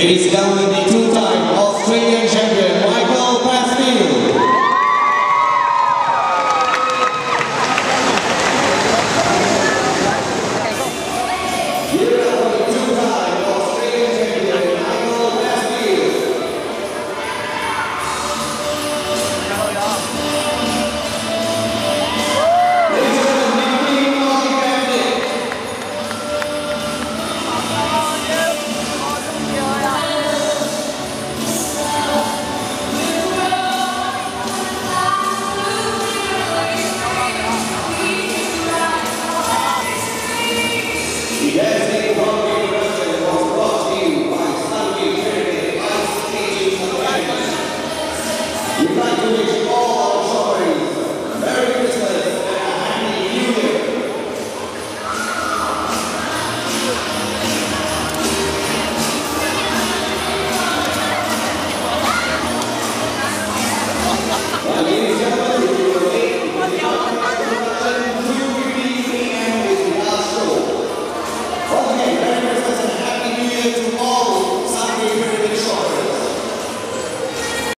Ladies and gentlemen, the two-time Australian champion.